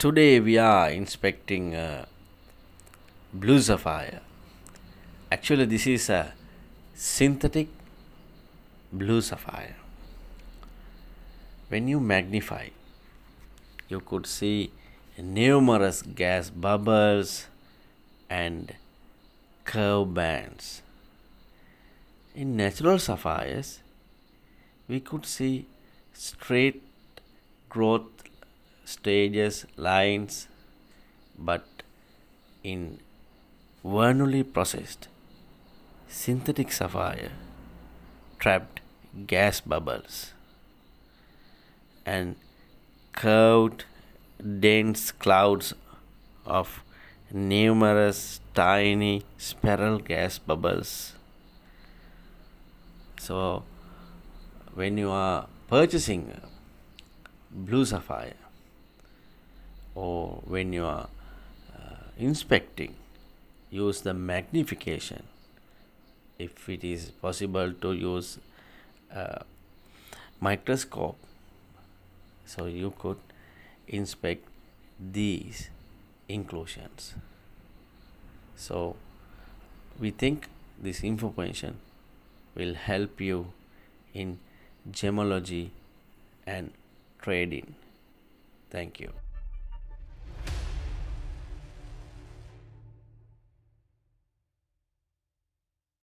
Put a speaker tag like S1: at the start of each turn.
S1: Today we are inspecting uh, blue sapphire. Actually, this is a synthetic blue sapphire. When you magnify, you could see numerous gas bubbles and curve bands. In natural sapphires, we could see straight growth stages, lines, but in Verneuil processed synthetic sapphire trapped gas bubbles and curved dense clouds of numerous tiny spiral gas bubbles. So when you are purchasing blue sapphire or when you are uh, inspecting use the magnification. If it is possible to use a microscope so you could inspect these inclusions. So we think this information will help you in gemology and trading. Thank you